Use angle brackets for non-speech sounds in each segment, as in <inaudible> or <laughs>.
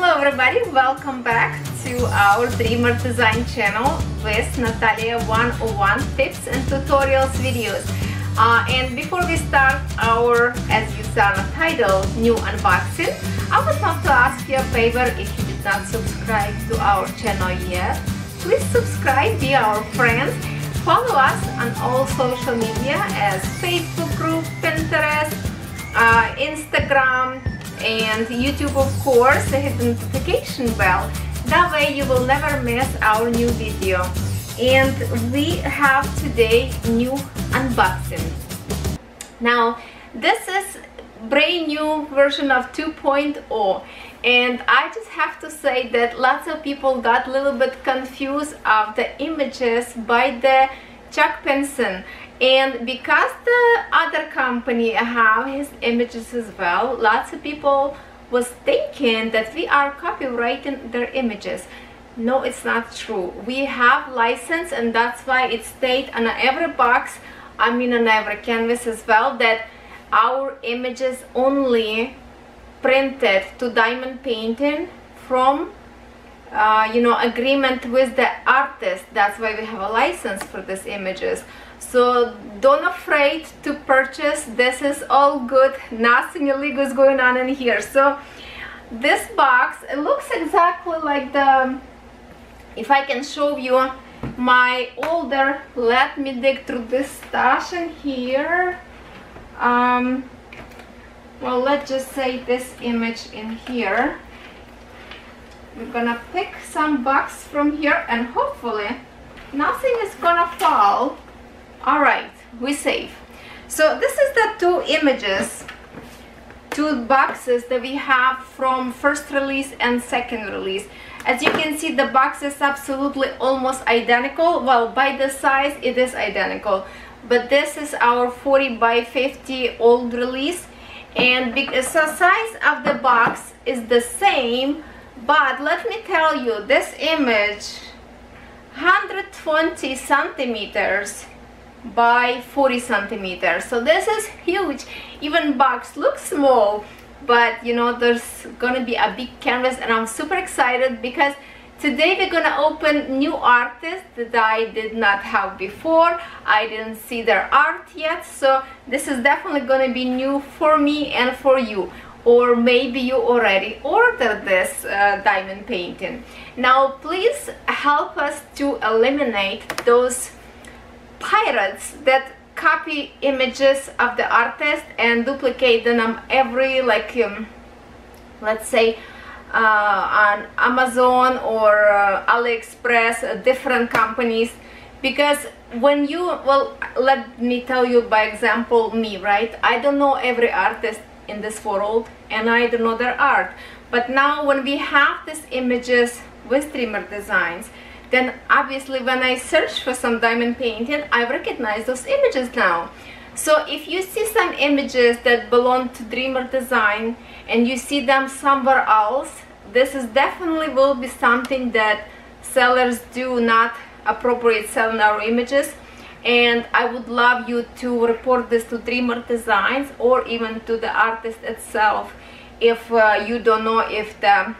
Hello everybody, welcome back to our Dreamer Design channel with Nataliya 101 tips and tutorials videos. Uh, and before we start our, as you saw in the title, new unboxing, I would love to ask you a favor if you did not subscribe to our channel yet. Please subscribe, be our friends, follow us on all social media as Facebook group, Pinterest, uh, Instagram, and YouTube of course hit the notification bell. That way you will never miss our new video. And we have today new unboxing. Now this is brand new version of 2.0 and I just have to say that lots of people got a little bit confused of the images by the Chuck Pinson and because the other company have his images as well lots of people was thinking that we are copyrighting their images. No it's not true. We have license and that's why it state on every box I mean on every canvas as well that our images only printed to diamond painting from uh, you know agreement with the artist. That's why we have a license for these images. So don't afraid to purchase. This is all good. Nothing illegal is going on in here. So this box it looks exactly like the if I can show you my older let me dig through this stash in here. Um, well let's just say this image in here we're gonna pick some box from here and hopefully nothing is gonna fall. All right we save. So this is the two images two boxes that we have from first release and second release. As you can see the box is absolutely almost identical. Well by the size it is identical. But this is our 40 by 50 old release. And because the size of the box is the same but let me tell you this image 120 centimeters by 40 centimeters. So this is huge. Even box looks small but you know there's gonna be a big canvas and I'm super excited because today we're gonna open new artists that I did not have before. I didn't see their art yet. So this is definitely gonna be new for me and for you or maybe you already ordered this uh, diamond painting. Now please help us to eliminate those pirates that copy images of the artist and duplicate them every like um, let's say uh, on Amazon or uh, AliExpress uh, different companies. Because when you well let me tell you by example me right? I don't know every artist in this world and I don't know their art but now when we have these images with Dreamer Designs then obviously when I search for some diamond painting, I recognize those images now. So if you see some images that belong to Dreamer Design and you see them somewhere else, this is definitely will be something that sellers do not appropriate selling our images and I would love you to report this to Dreamer Designs or even to the artist itself if uh, you don't know if the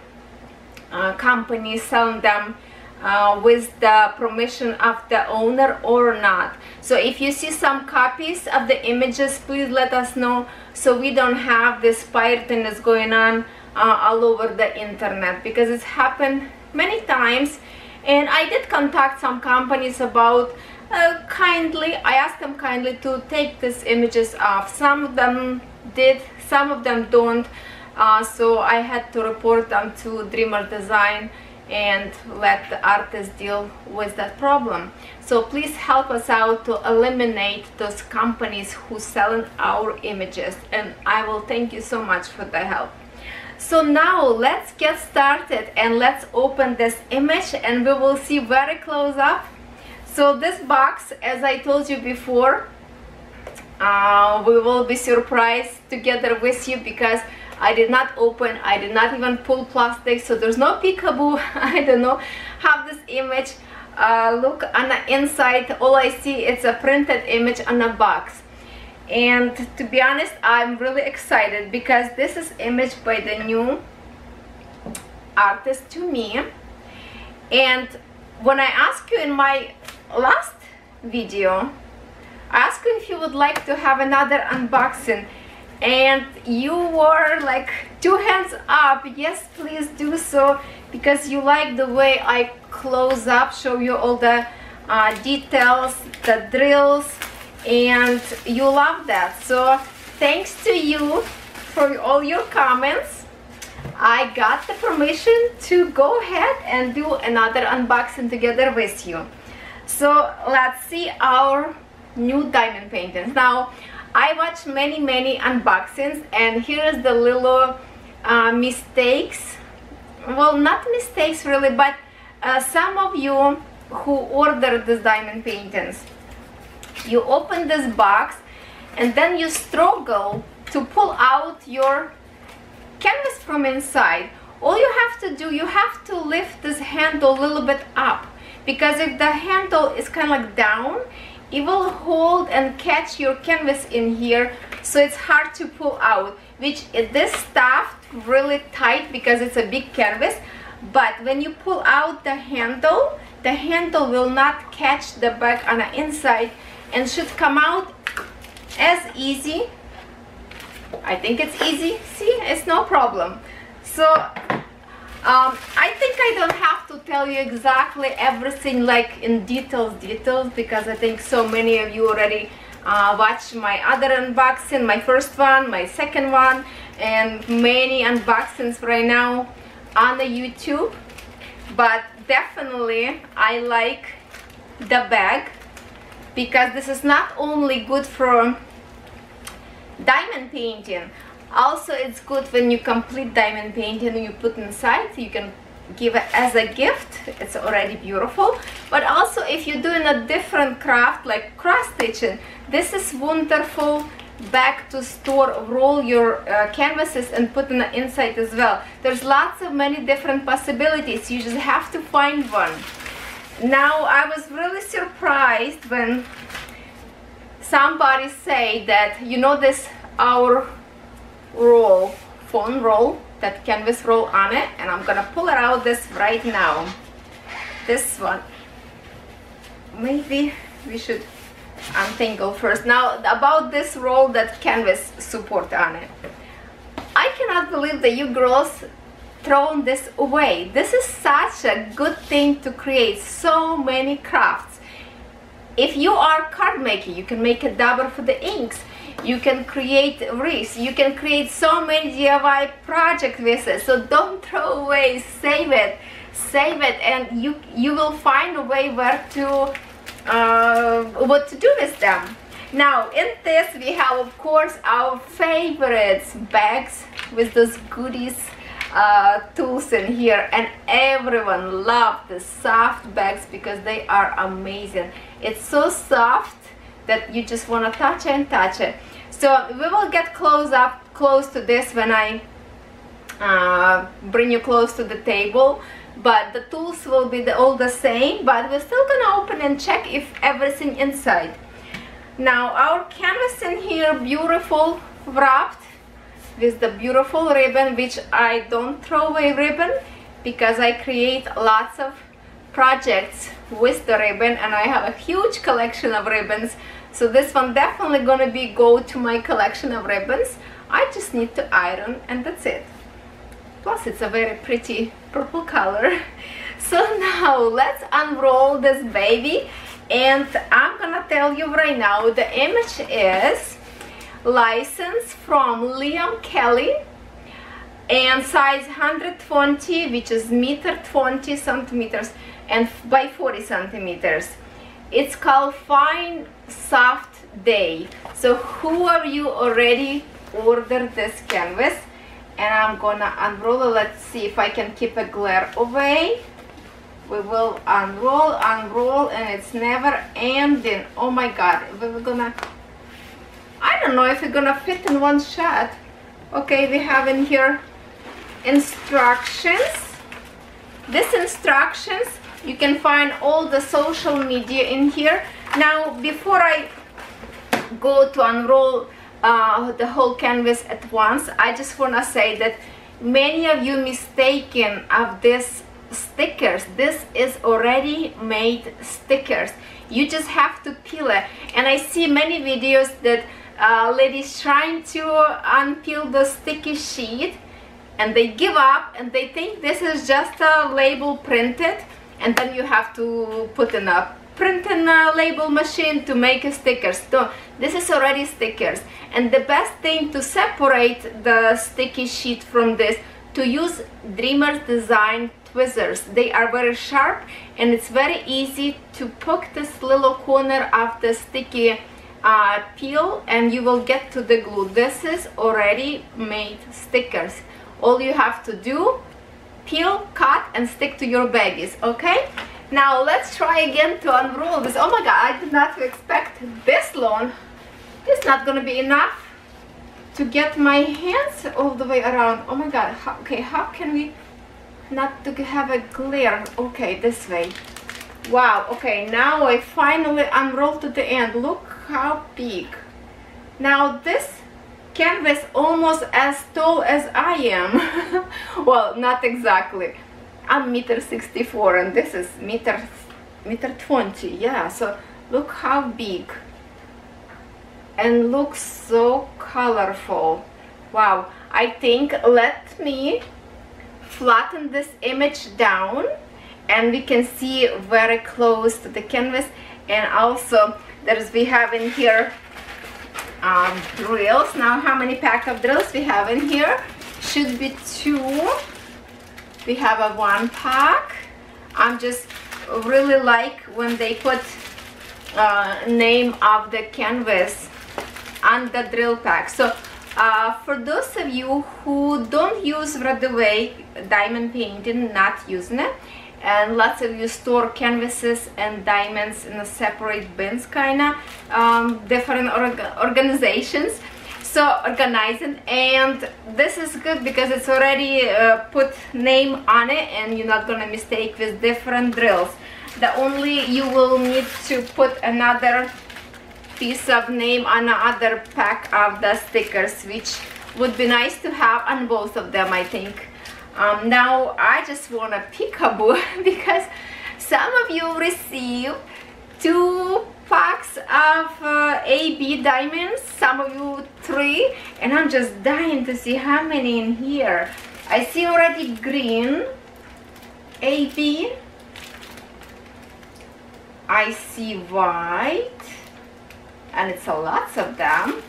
uh, company is selling them uh, with the permission of the owner or not. So if you see some copies of the images please let us know so we don't have this pirating that's going on uh, all over the internet because it's happened many times. And I did contact some companies about uh, kindly I asked them kindly to take these images off some of them did some of them don't uh, so I had to report them to Dreamer Design and let the artist deal with that problem. So please help us out to eliminate those companies who selling our images and I will thank you so much for the help. So now let's get started and let's open this image and we will see very close up. So this box, as I told you before, uh, we will be surprised together with you because I did not open I did not even pull plastic so there's no peekaboo <laughs> I don't know have this image uh, look on the inside. All I see it's a printed image on a box. And to be honest I'm really excited because this is image by the new artist to me. And when I ask you in my last video I asked you if you would like to have another unboxing. And you were like two hands up. Yes please do so because you like the way I close up show you all the uh, details the drills and you love that. So thanks to you for all your comments. I got the permission to go ahead and do another unboxing together with you so let's see our new diamond paintings. Now I watch many many unboxings and here is the little uh, mistakes. Well not mistakes really but uh, some of you who ordered these diamond paintings. You open this box and then you struggle to pull out your canvas from inside. All you have to do you have to lift this handle a little bit up because if the handle is kind of like down it will hold and catch your canvas in here so it's hard to pull out which this stuffed really tight because it's a big canvas but when you pull out the handle the handle will not catch the back on the inside and should come out as easy. I think it's easy. See it's no problem. So um, I think I don't have to tell you exactly everything like in details details because I think so many of you already uh, watched my other unboxing my first one my second one and many unboxings right now on the YouTube. But definitely I like the bag because this is not only good for diamond painting also it's good when you complete diamond painting you put inside you can give it as a gift. It's already beautiful. But also if you're doing a different craft like cross stitching this is wonderful back to store roll your uh, canvases and put in the inside as well. There's lots of many different possibilities. You just have to find one. Now I was really surprised when somebody say that you know this our roll phone roll that canvas roll on it and I'm gonna pull it out this right now. This one. Maybe we should untangle first. Now about this roll that canvas support on it. I cannot believe that you girls thrown this away. This is such a good thing to create so many crafts. If you are card making you can make a dabber for the inks you can create wreaths you can create so many DIY project with it. So don't throw away. Save it. Save it. And you you will find a way where to uh, what to do with them. Now in this we have of course our favorites bags with those goodies uh, tools in here. And everyone loves the soft bags because they are amazing. It's so soft that you just want to touch and touch it. So we will get close up close to this when I uh, bring you close to the table but the tools will be the, all the same but we're still gonna open and check if everything inside. Now our canvas in here beautiful wrapped with the beautiful ribbon which I don't throw away ribbon because I create lots of projects with the ribbon and I have a huge collection of ribbons so this one definitely gonna be go to my collection of ribbons. I just need to iron and that's it. Plus it's a very pretty purple color. <laughs> So now let's unroll this baby and I'm gonna tell you right now the image is license from Liam Kelly and size 120 which is meter 20 centimeters and by 40 centimeters. It's called fine soft day. So who are you already ordered this canvas? And I'm gonna unroll it. Let's see if I can keep a glare away. We will unroll unroll and it's never ending. Oh my god. We're gonna I don't know if we're gonna fit in one shot. Okay we have in here instructions. This instructions you can find all the social media in here now before I go to unroll uh, the whole canvas at once I just want to say that many of you mistaken of this stickers. This is already made stickers. You just have to peel it. And I see many videos that uh, ladies trying to unpeel the sticky sheet and they give up and they think this is just a label printed and then you have to put in a printing a label machine to make stickers no this is already stickers. And the best thing to separate the sticky sheet from this to use Dreamers Design tweezers. They are very sharp and it's very easy to poke this little corner of the sticky uh, peel and you will get to the glue. This is already made stickers. All you have to do peel cut and stick to your baggies okay now let's try again to unroll this. Oh my god I did not expect this long. It's not gonna be enough to get my hands all the way around. Oh my god how, okay how can we not to have a glare? Okay this way. Wow okay now I finally unrolled to the end. Look how big. Now this canvas almost as tall as I am. <laughs> Well not exactly I'm meter 64 and this is meter meter 20 yeah so look how big and looks so colorful. Wow I think let me flatten this image down and we can see very close to the canvas and also there's we have in here um, drills. Now how many pack of drills we have in here? Should be two we have a one pack. I'm just really like when they put uh, name of the canvas on the drill pack. So uh, for those of you who don't use right away diamond painting, not using it, and lots of you store canvases and diamonds in a separate bins kind of um, different org organizations so organizing and this is good because it's already uh, put name on it and you're not gonna mistake with different drills. The only you will need to put another piece of name on another pack of the stickers which would be nice to have on both of them I think. Um, now I just want a peekaboo <laughs> because some of you receive two packs of uh, AB diamonds some of you three and I'm just dying to see how many in here. I see already green AB I see white and it's a lots of them.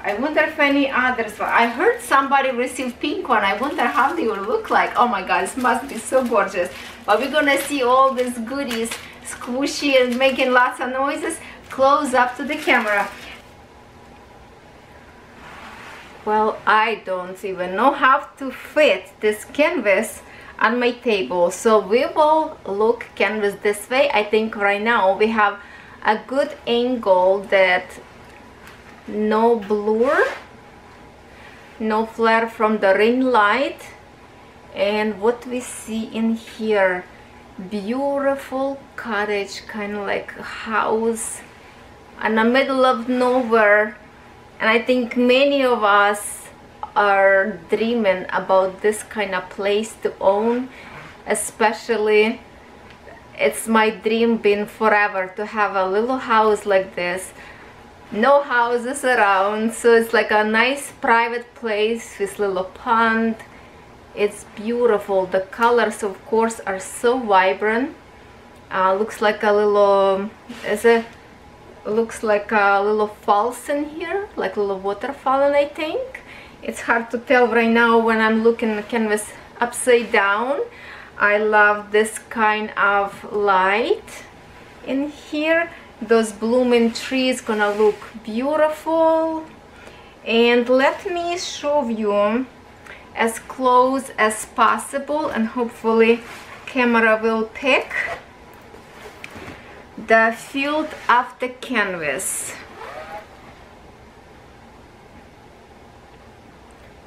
I wonder if any others I heard somebody received pink one. I wonder how they will look like. Oh my god this must be so gorgeous. But we're gonna see all these goodies squishy and making lots of noises close up to the camera. Well I don't even know how to fit this canvas on my table. So we will look canvas this way. I think right now we have a good angle that no blur no flare from the ring light. And what we see in here beautiful cottage kind of like house in the middle of nowhere. And I think many of us are dreaming about this kind of place to own especially it's my dream been forever to have a little house like this. No houses around so it's like a nice private place with little pond it's beautiful. The colors of course are so vibrant. Uh, looks like a little is a looks like a little falls in here like a little waterfall I think. It's hard to tell right now when I'm looking the canvas upside down. I love this kind of light in here. Those blooming trees gonna look beautiful. And let me show you as close as possible and hopefully camera will pick the field of the canvas.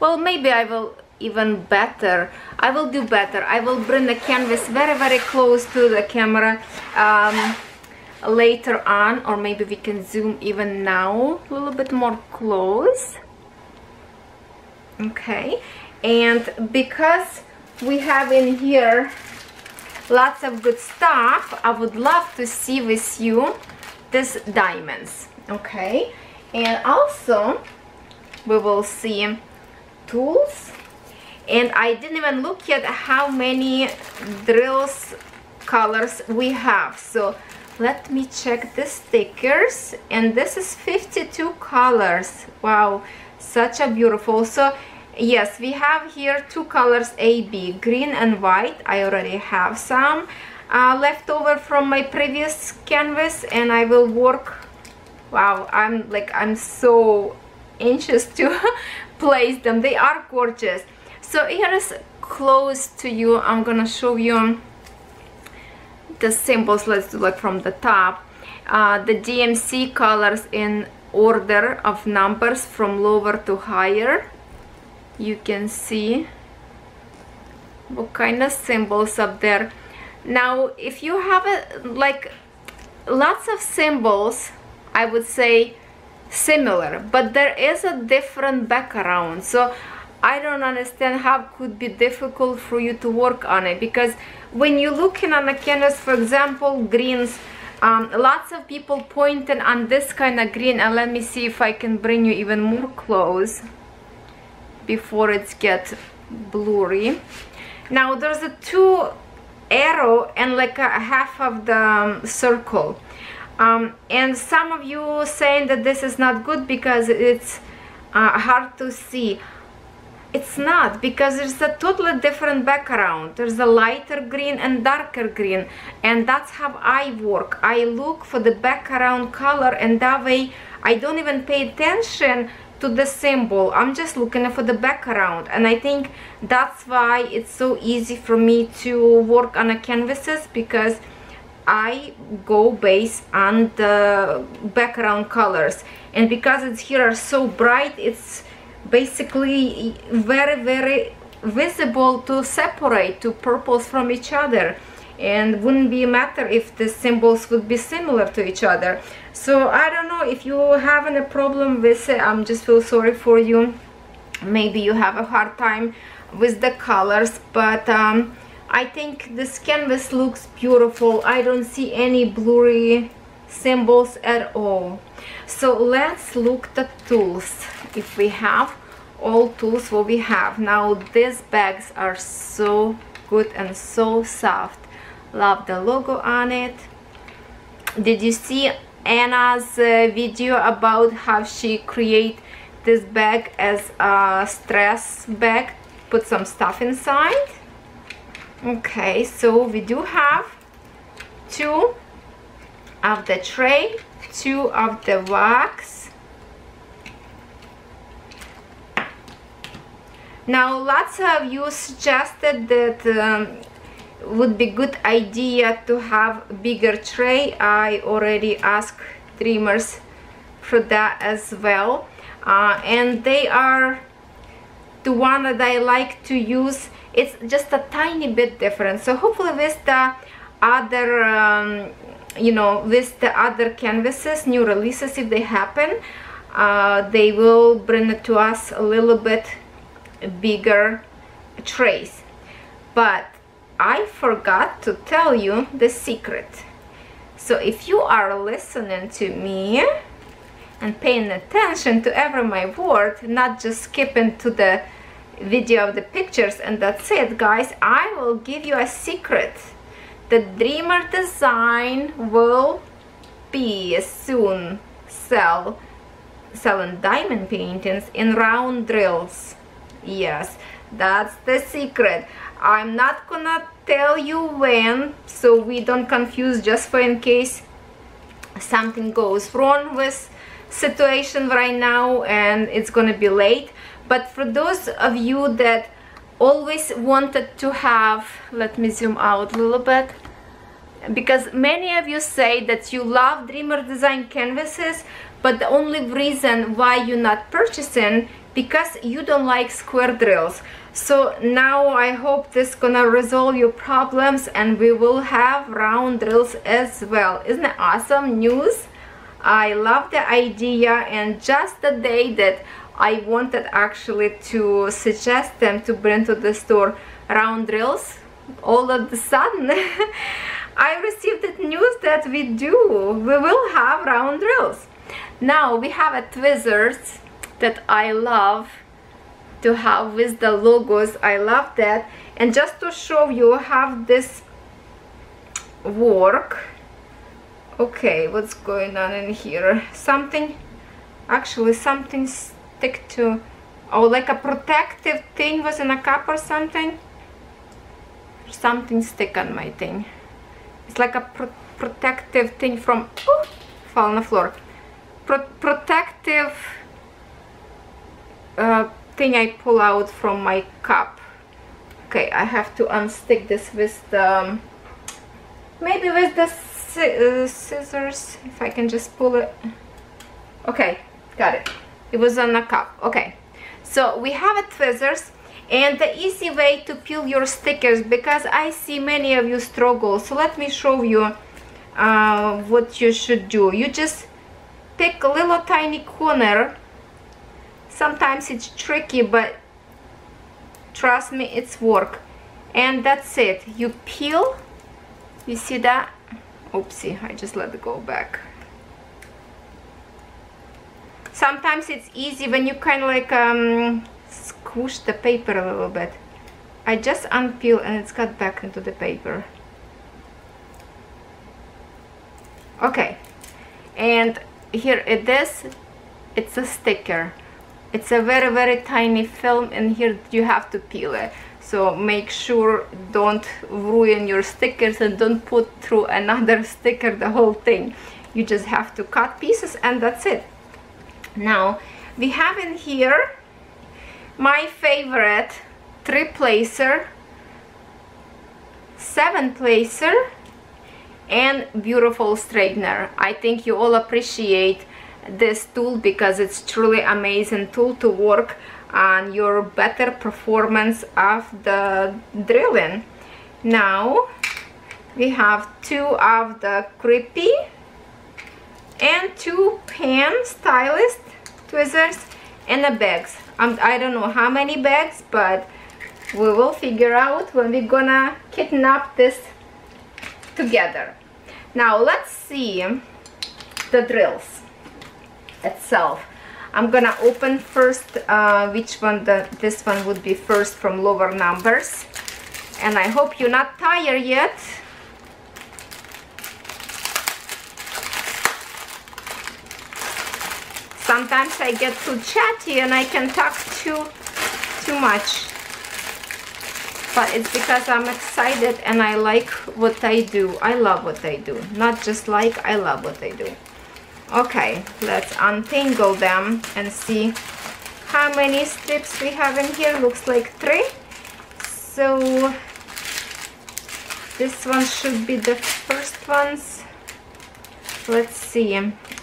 Well maybe I will even better. I will do better. I will bring the canvas very very close to the camera um, later on or maybe we can zoom even now a little bit more close. Okay and because we have in here lots of good stuff I would love to see with you these diamonds okay? And also we will see tools. And I didn't even look yet how many drills colors we have. So let me check the stickers. And this is 52 colors. Wow such a beautiful. So yes we have here two colors A B green and white. I already have some uh, left over from my previous canvas and I will work. Wow I'm like I'm so anxious to <laughs> place them. They are gorgeous. So here is close to you. I'm gonna show you the symbols. Let's do like from the top. Uh, the DMC colors in order of numbers from lower to higher you can see what kind of symbols up there. Now if you have a, like lots of symbols I would say similar but there is a different background. So I don't understand how could be difficult for you to work on it because when you're looking on canvas for example greens um, lots of people pointed on this kind of green and let me see if I can bring you even more close before it gets blurry. Now there's a two arrow and like a half of the um, circle. Um, and some of you saying that this is not good because it's uh, hard to see. It's not because there's a totally different background. There's a lighter green and darker green and that's how I work. I look for the background color and that way I don't even pay attention to the symbol. I'm just looking for the background and I think that's why it's so easy for me to work on a canvases because I go based on the background colors. And because it's here are so bright it's basically very very visible to separate two purples from each other and wouldn't be a matter if the symbols would be similar to each other. So I don't know if you having a problem with it I'm just feel sorry for you. Maybe you have a hard time with the colors but um, I think this canvas looks beautiful. I don't see any blurry symbols at all. So let's look the tools. If we have all tools what we have. Now these bags are so good and so soft love the logo on it. Did you see Anna's uh, video about how she create this bag as a stress bag? Put some stuff inside. Okay so we do have two of the tray two of the wax. Now lots of you suggested that um, would be good idea to have bigger tray. I already asked dreamers for that as well. Uh, and they are the one that I like to use. It's just a tiny bit different. So hopefully with the other um, you know with the other canvases new releases if they happen uh, they will bring it to us a little bit bigger trays. But I forgot to tell you the secret. So if you are listening to me and paying attention to every my word not just skipping to the video of the pictures and that's it guys I will give you a secret. The dreamer design will be soon sell selling diamond paintings in round drills. Yes that's the secret i'm not gonna tell you when so we don't confuse just for in case something goes wrong with situation right now and it's gonna be late. But for those of you that always wanted to have let me zoom out a little bit because many of you say that you love dreamer design canvases but the only reason why you're not purchasing because you don't like square drills so now I hope this gonna resolve your problems and we will have round drills as well. Isn't it awesome news? I love the idea and just the day that I wanted actually to suggest them to bring to the store round drills all of the sudden <laughs> I received the news that we do we will have round drills. Now we have a tweezers that I love to have with the logos. I love that. And just to show you have this work. Okay what's going on in here? Something actually something stick to oh like a protective thing was in a cup or something? Something stick on my thing. It's like a pro protective thing from oh, fall on the floor. Pro protective uh, thing I pull out from my cup. Okay I have to unstick this with the um, maybe with the uh, scissors if I can just pull it. Okay got it. It was on a cup. Okay so we have a tweezers and the easy way to peel your stickers because I see many of you struggle so let me show you uh, what you should do. You just pick a little tiny corner sometimes it's tricky but trust me it's work. And that's it. You peel. You see that? Oopsie I just let it go back. Sometimes it's easy when you kind of like um, squish the paper a little bit. I just unpeel and it's got back into the paper. Okay. And here it is. It's a sticker it's a very very tiny film and here you have to peel it. So make sure don't ruin your stickers and don't put through another <laughs> sticker the whole thing. You just have to cut pieces and that's it. Now we have in here my favorite three placer seven placer and beautiful straightener. I think you all appreciate this tool because it's truly amazing tool to work on your better performance of the drilling. Now we have two of the creepy and two pen stylist tweezers and the bags. Um, I don't know how many bags but we will figure out when we're gonna kidnap this together. Now let's see the drills itself. I'm gonna open first uh, which one the, this one would be first from lower numbers. And I hope you're not tired yet. Sometimes I get too chatty and I can talk too too much. But it's because I'm excited and I like what I do. I love what I do. Not just like I love what I do okay let's untangle them and see how many strips we have in here. Looks like three. So this one should be the first ones. Let's see.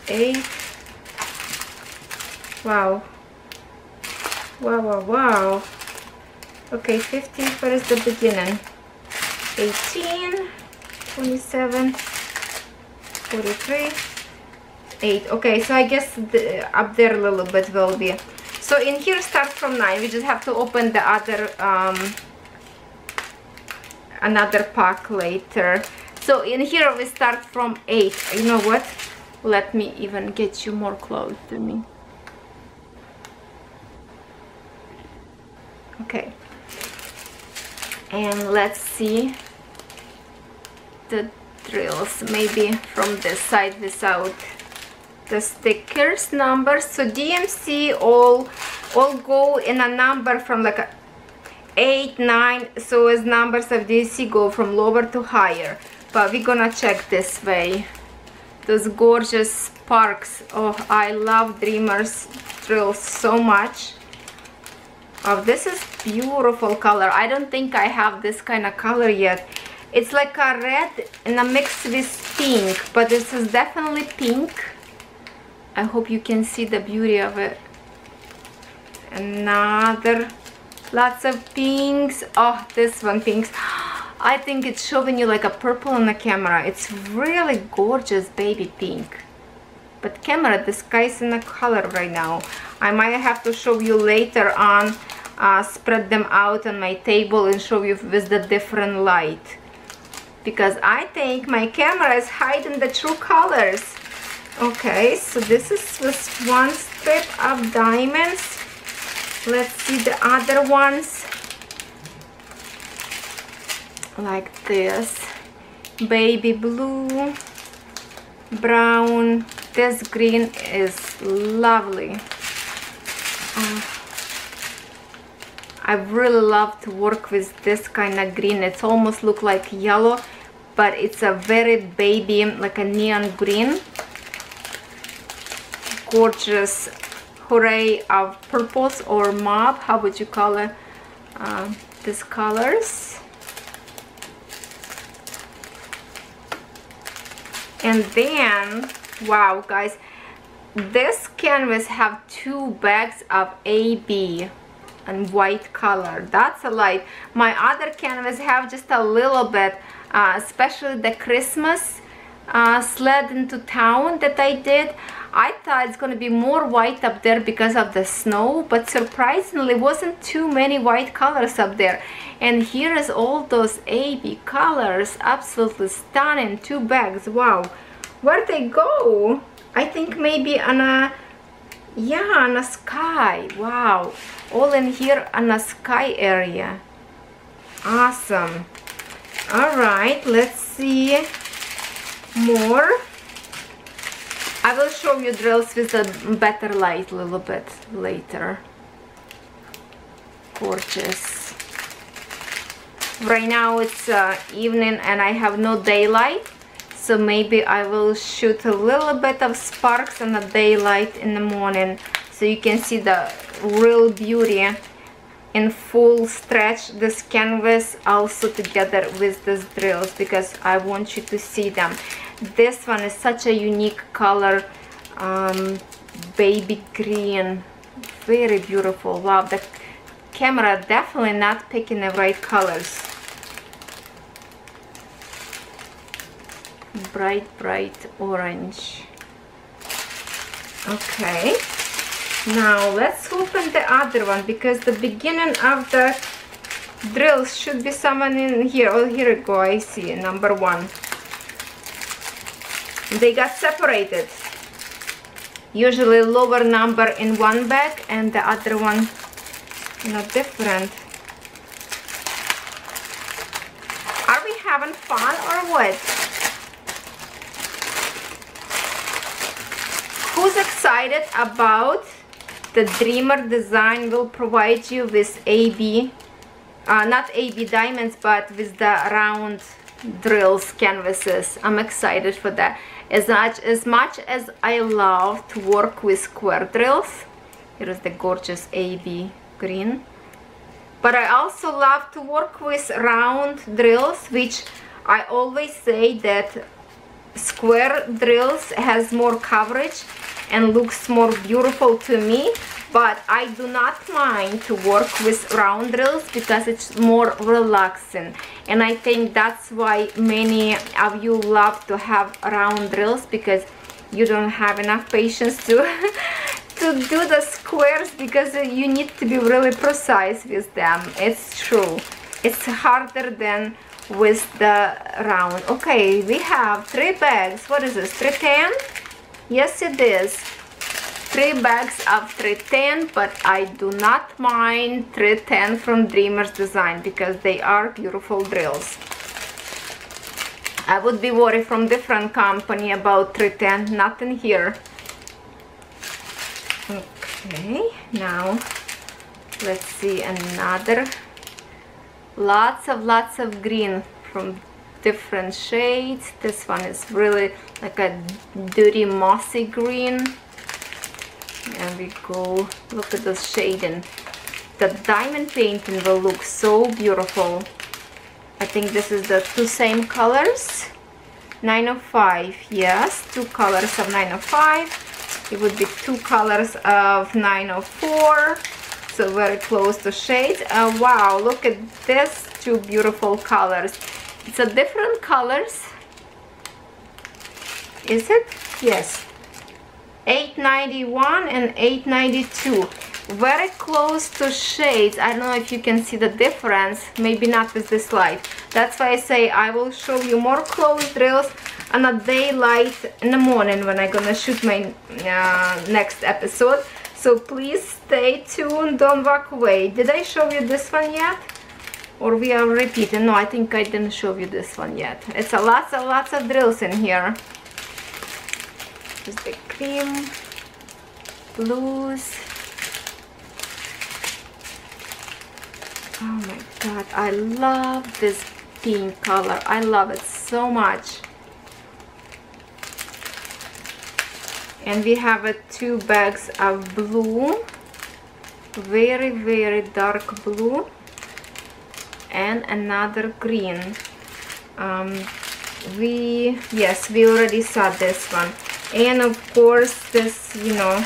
Eight. Wow. Wow wow wow. Okay 15 first the beginning. 18 27 43 8 okay so I guess the, up there a little bit will be. So in here start from 9 we just have to open the other um, another pack later. So in here we start from 8 you know what? Let me even get you more close to me. Okay. And let's see the drills. Maybe from this side without the stickers numbers. So DMC all all go in a number from like a 8 9 so as numbers of DMC go from lower to higher. But we're gonna check this way. Those gorgeous sparks. Oh I love Dreamers drills so much. Oh this is beautiful color. I don't think I have this kind of color yet. It's like a red and a mix with pink but this is definitely pink I hope you can see the beauty of it. Another lots of pinks. Oh this one pinks. I think it's showing you like a purple on the camera. It's really gorgeous baby pink. But camera the sky's in a color right now. I might have to show you later on uh, spread them out on my table and show you with the different light. Because I think my camera is hiding the true colors okay so this is just one strip of diamonds. Let's see the other ones. Like this. Baby blue brown. This green is lovely. Uh, I really love to work with this kind of green. It's almost look like yellow, but it's a very baby, like a neon green. Gorgeous hooray of purples or mauve, how would you call it? Uh, these colors. And then, wow guys, this canvas have two bags of AB and white color that's a light my other canvas have just a little bit uh, especially the Christmas uh, sled into town that I did I thought it's gonna be more white up there because of the snow but surprisingly wasn't too many white colors up there. And here is all those AB colors absolutely stunning two bags wow. Where they go? I think maybe on a yeah on a sky wow. All in here on a sky area. Awesome. All right let's see more I will show you drills with a better light a little bit later. Gorgeous. Right now it's uh, evening and I have no daylight so maybe I will shoot a little bit of sparks and the daylight in the morning so you can see the real beauty in full stretch this canvas also together with these drills because I want you to see them this one is such a unique color um, baby green very beautiful. Wow the camera definitely not picking the right colors. Bright bright orange. Okay now let's open the other one because the beginning of the drills should be someone in here. Oh here we go I see number one they got separated. Usually lower number in one bag and the other one not different. Are we having fun or what? Who's excited about the dreamer design will provide you with AB uh, not AB diamonds but with the round drills canvases. I'm excited for that. As much as much as I love to work with square drills here is the gorgeous AB green. But I also love to work with round drills which I always say that square drills has more coverage and looks more beautiful to me but I do not mind to work with round drills because it's more relaxing. And I think that's why many of you love to have round drills because you don't have enough patience to <laughs> to do the squares because you need to be really precise with them. It's true. It's harder than with the round. Okay we have three bags. What is this? 310 yes it is three bags of 310 but I do not mind 310 from Dreamers Design because they are beautiful drills. I would be worried from different company about 310 nothing here. Okay now let's see another. Lots of lots of green from different shades. This one is really like a dirty mossy green there we go look at this shading the diamond painting will look so beautiful. I think this is the two same colors. 905 yes two colors of 905 it would be two colors of 904 so very close to shade. Uh, wow look at this two beautiful colors. It's a different colors. Is it? Yes 891 and 892 very close to shades. I don't know if you can see the difference. Maybe not with this light. That's why I say I will show you more close drills on a daylight in the morning when I'm gonna shoot my uh, next episode. So please stay tuned. Don't walk away. Did I show you this one yet? Or we are repeating? No I think I didn't show you this one yet. It's a lots and lots of drills in here the cream blues oh my god I love this pink color. I love it so much. And we have uh, two bags of blue very very dark blue and another green. Um, we yes we already saw this one and of course this you know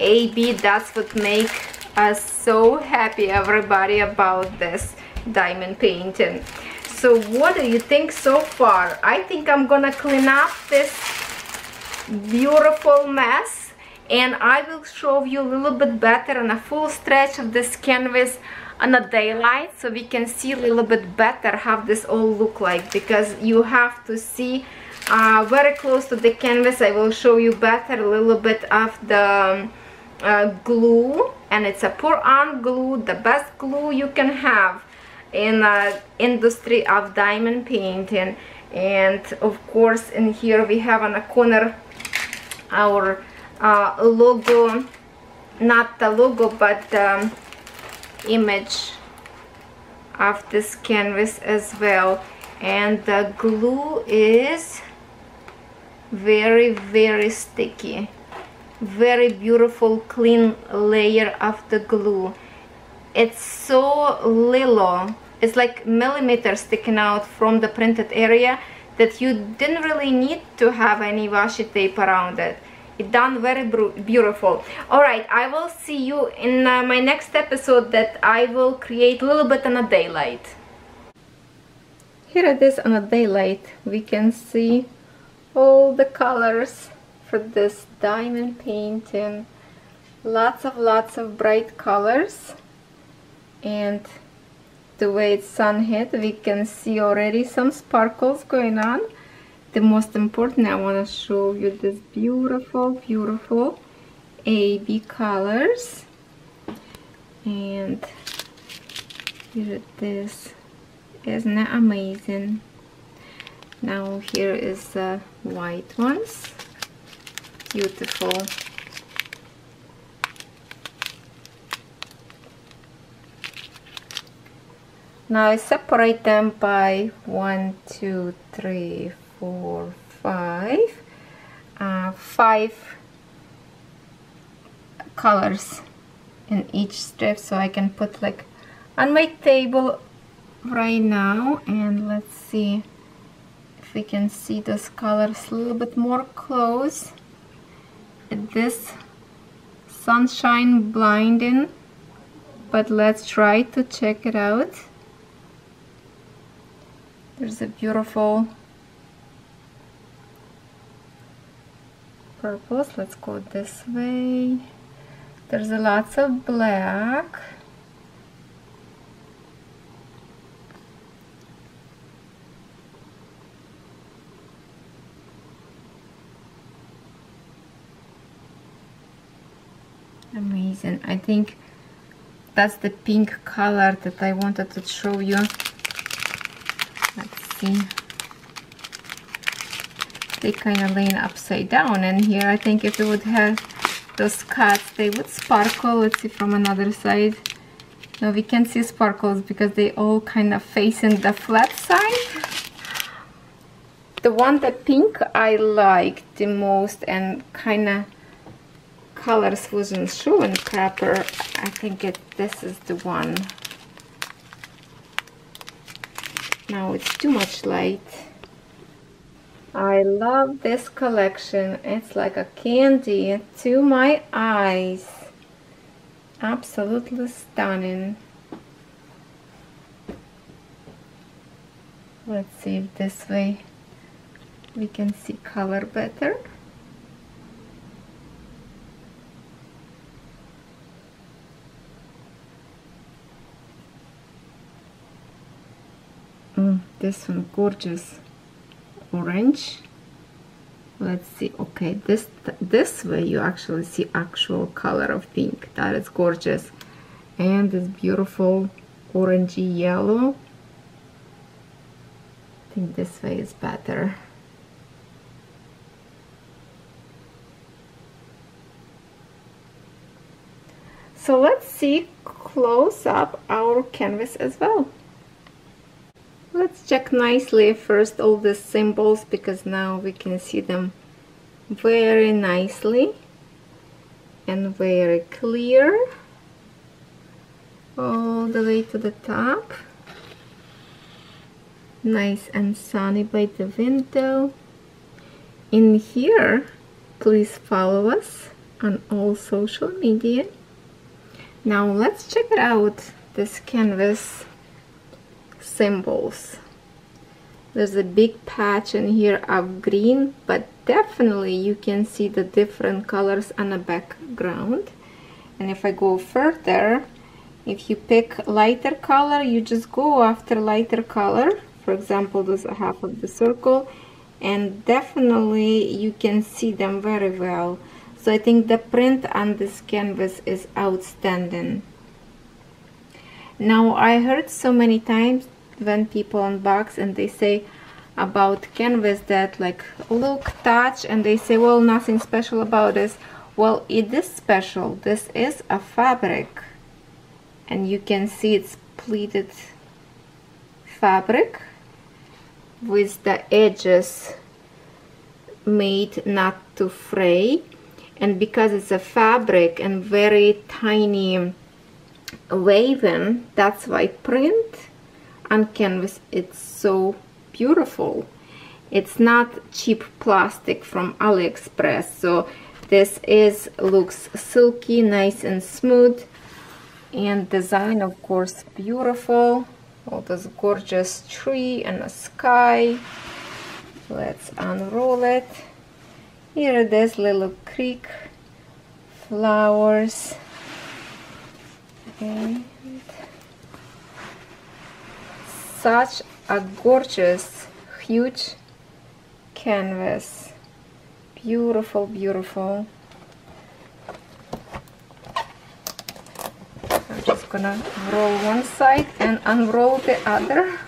AB that's what make us so happy everybody about this diamond painting. So what do you think so far? I think I'm gonna clean up this beautiful mess and I will show you a little bit better on a full stretch of this canvas on a daylight so we can see a little bit better how this all look like because you have to see uh, very close to the canvas I will show you better a little bit of the um, uh, glue. And it's a pour on glue the best glue you can have in the industry of diamond painting. And of course in here we have on a corner our uh, logo. Not the logo but the image of this canvas as well. And the glue is very very sticky. Very beautiful clean layer of the glue. It's so little. It's like millimeters sticking out from the printed area that you didn't really need to have any washi tape around it. It done very beautiful. All right i will see you in uh, my next episode that i will create a little bit on a daylight. Here it is on a daylight. We can see all the colors for this diamond painting. Lots of lots of bright colors. And the way it's sun hit we can see already some sparkles going on. The most important I want to show you this beautiful beautiful AB colors. And here it is. Isn't that amazing now here is the white ones. Beautiful. Now I separate them by one two three four five. Uh, five colors in each strip so I can put like on my table right now and let's see we can see those colors a little bit more close. This sunshine blinding but let's try to check it out. There's a beautiful purples let's go this way. There's a lots of black amazing I think that's the pink color that I wanted to show you. Let's see. They kind of laying upside down and here I think if it would have those cuts they would sparkle. Let's see from another side. No we can see sparkles because they all kind of facing the flat side. The one that pink I like the most and kind of colors wasn't showing proper I think it this is the one. Now it's too much light. I love this collection. It's like a candy to my eyes. Absolutely stunning. Let's see if this way we can see color better this one gorgeous orange. Let's see okay this this way you actually see actual color of pink. That is gorgeous. And this beautiful orangey yellow. I think this way is better. So let's see close up our canvas as well let's check nicely first all the symbols because now we can see them very nicely and very clear all the way to the top. Nice and sunny by the window. In here please follow us on all social media. Now let's check it out this canvas symbols. There's a big patch in here of green but definitely you can see the different colors on the background. And if I go further if you pick lighter color you just go after lighter color. For example this half of the circle. And definitely you can see them very well. So I think the print on this canvas is outstanding. Now I heard so many times when people unbox and they say about canvas that like look touch and they say well nothing special about this. Well it is special. This is a fabric. And you can see it's pleated fabric with the edges made not to fray. And because it's a fabric and very tiny waving that's why print on canvas it's so beautiful. It's not cheap plastic from AliExpress so this is looks silky nice and smooth. And design of course beautiful. All this gorgeous tree and a sky. Let's unroll it. Here it is little creek flowers. Okay such a gorgeous huge canvas. Beautiful beautiful. I'm just gonna roll one side and unroll the other.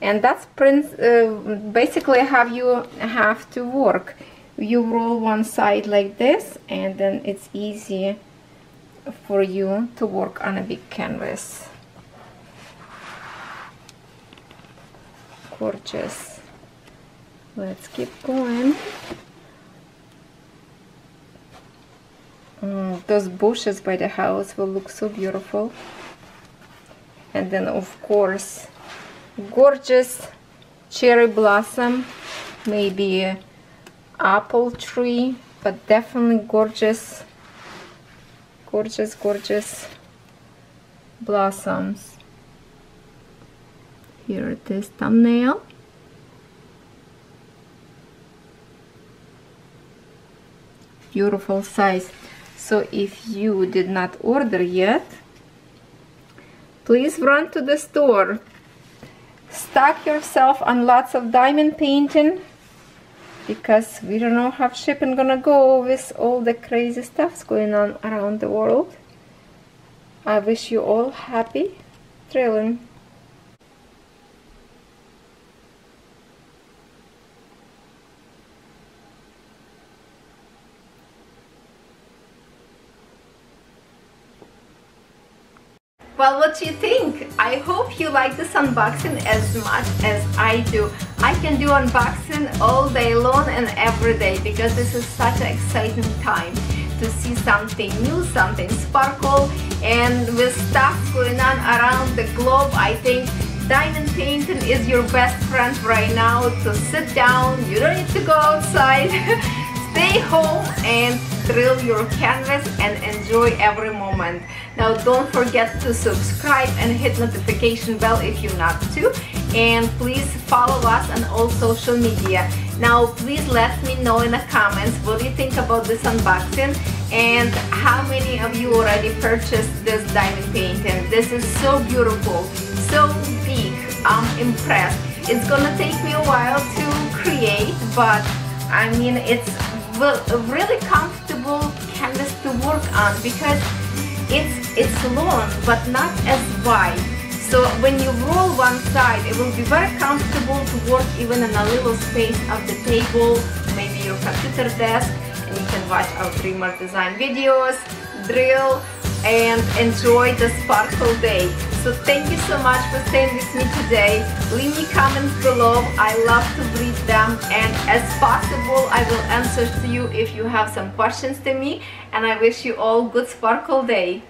And that's uh, basically how you have to work. You roll one side like this and then it's easy for you to work on a big canvas gorgeous let's keep going. Mm, those bushes by the house will look so beautiful. And then of course gorgeous cherry blossom maybe apple tree but definitely gorgeous gorgeous gorgeous blossoms here it is thumbnail. Beautiful size. So if you did not order yet please run to the store. Stock yourself on lots of diamond painting because we don't know how shipping gonna go with all the crazy stuffs going on around the world. I wish you all happy drilling Well, what do you think? I hope you like this unboxing as much as I do. I can do unboxing all day long and every day because this is such an exciting time to see something new, something sparkle and with stuff going on around the globe, I think diamond painting is your best friend right now to sit down, you don't need to go outside, <laughs> stay home and drill your canvas and enjoy every moment. Now don't forget to subscribe and hit notification bell if you're not to. And please follow us on all social media. Now please let me know in the comments what you think about this unboxing and how many of you already purchased this diamond painting. This is so beautiful so big. I'm impressed. It's gonna take me a while to create but I mean it's really comfortable canvas to work on because it's it's long but not as wide so when you roll one side, it will be very comfortable to work even in a little space of the table, maybe your computer desk, and you can watch our Dreamer design videos, drill, and enjoy the sparkle day. So thank you so much for staying with me today. Leave me comments below. I love to read them and as possible I will answer to you if you have some questions to me and I wish you all good sparkle day.